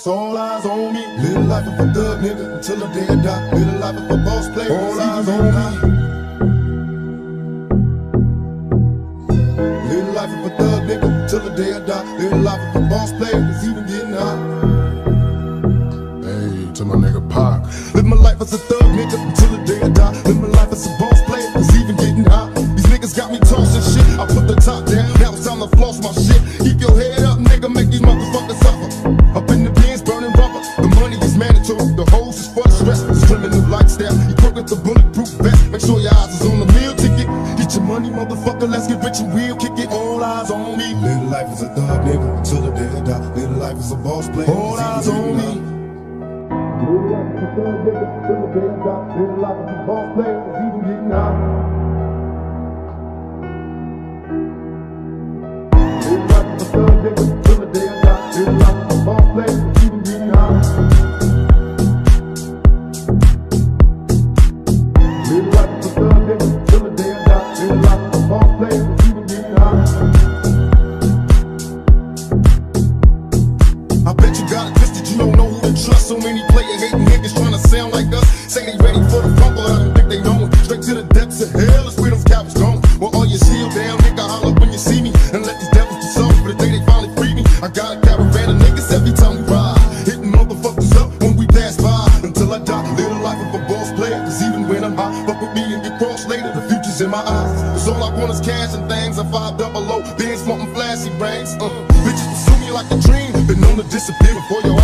It's all eyes on me. Little life of a thug nigga until the day I die. Live life of a boss player. All eyes on me. Little life of a thug nigga till the day I die. Little life of a boss player is even getting high. Hey, to my nigga Pac. Live my life as a thug nigga until the day I die. Live my life as a boss player is even getting high. These niggas got me tossing shit. I put the top down. Now it's time to floss my shit. in Latin cause Bands wantin' flashy brains. Uh, bitches pursue me like a dream. Been known to disappear before your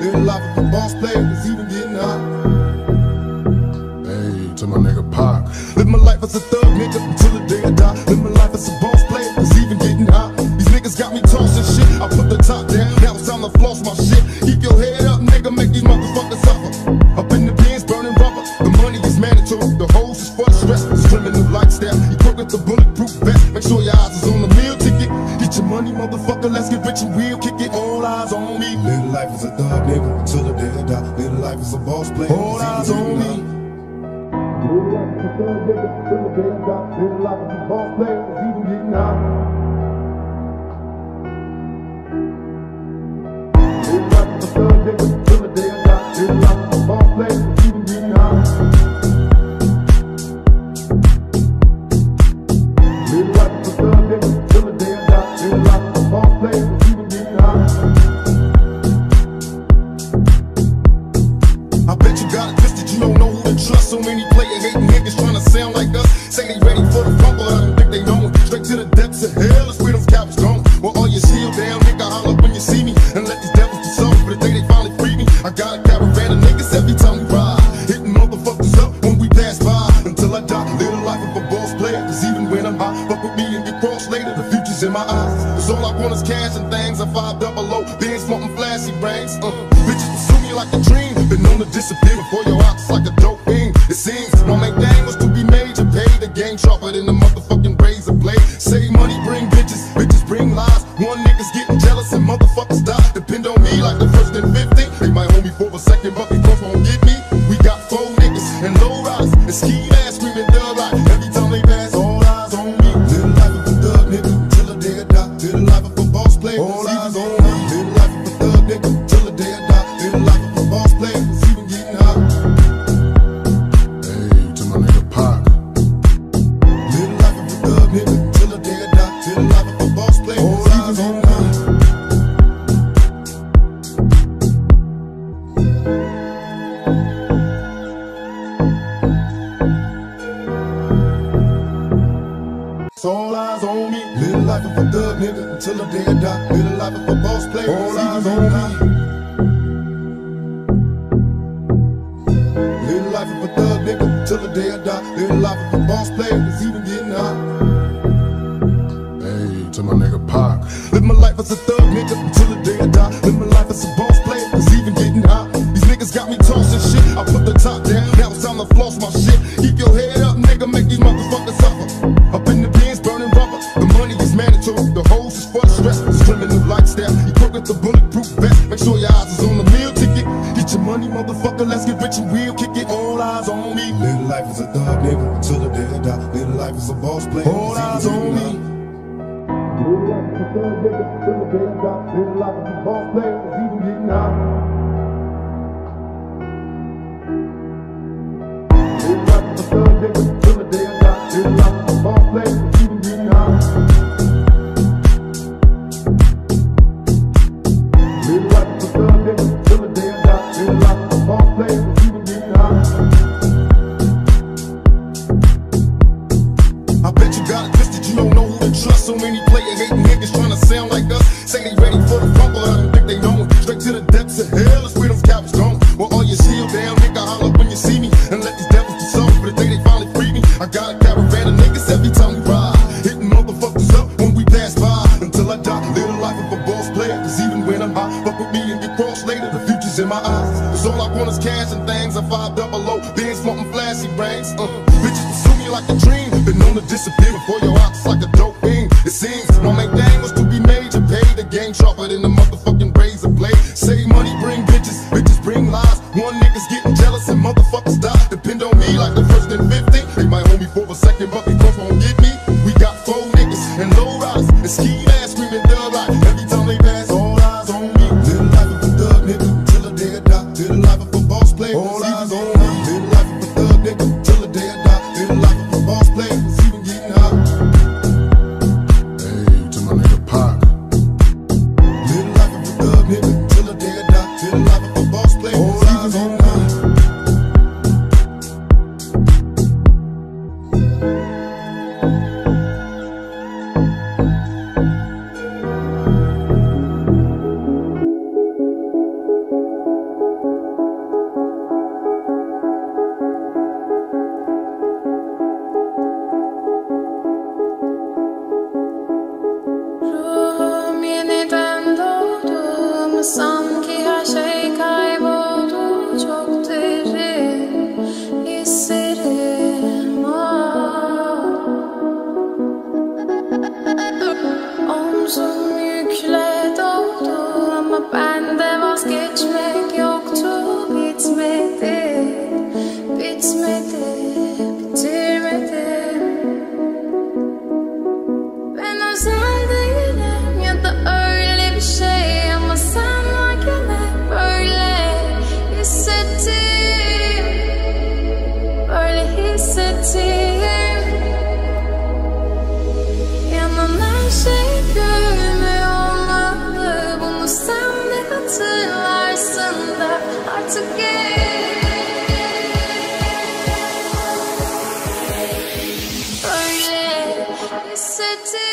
Living life of a boss player it's even getting hot. Hey, to my nigga Pac. Live my life as a thug nigga until the day. Schöne Dinge, schöne Dinge, da will lachen, Boss, Blaine, sieben gegen Hand. looking for the couple One niggas get Oh. city.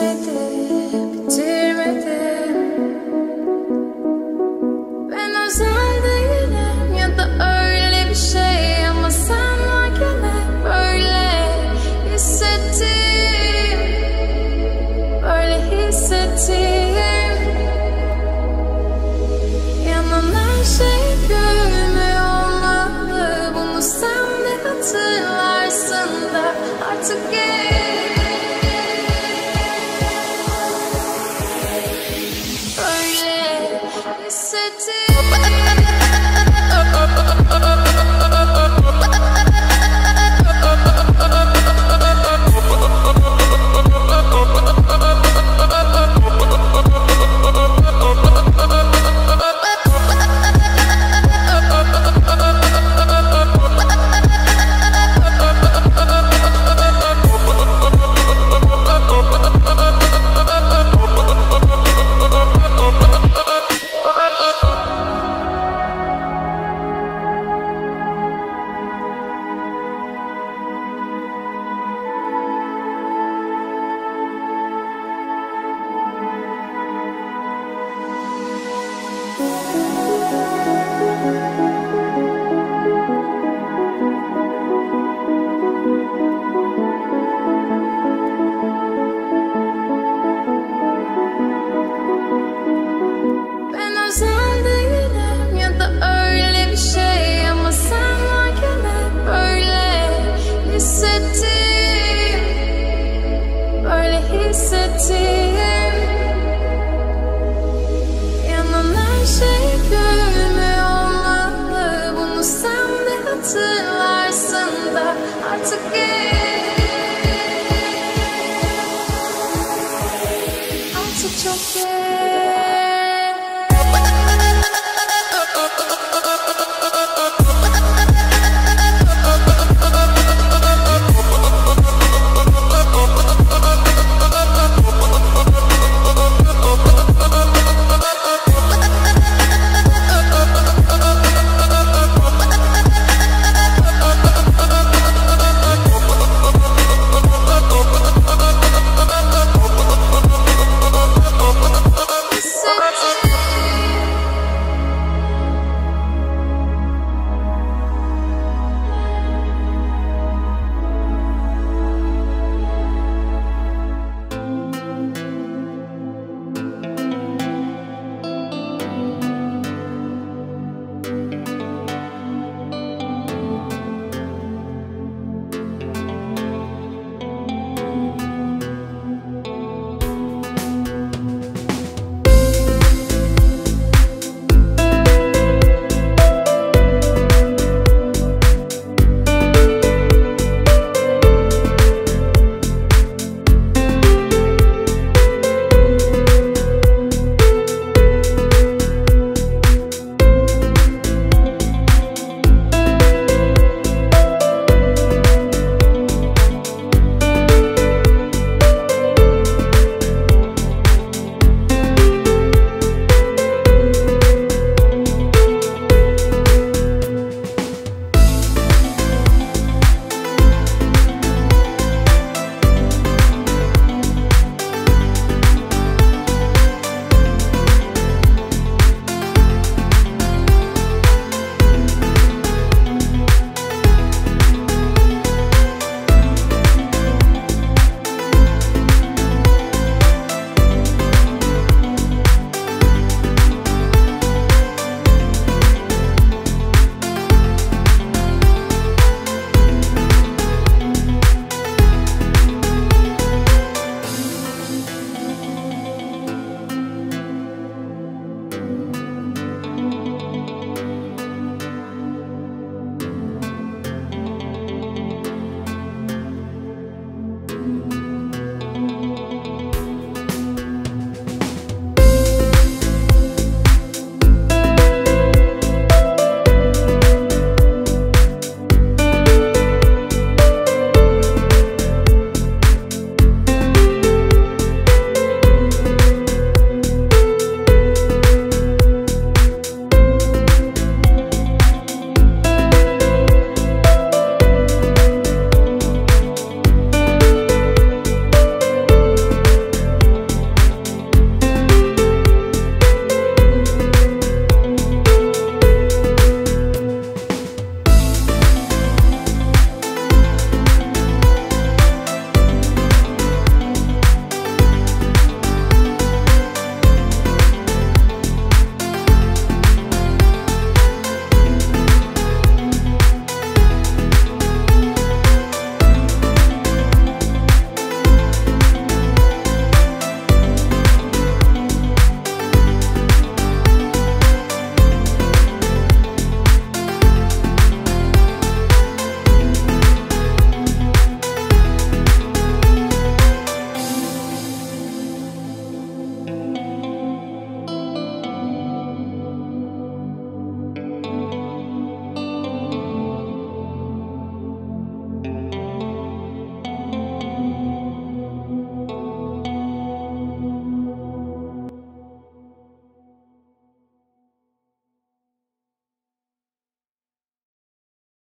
bitmedi, bitirmedim hissettim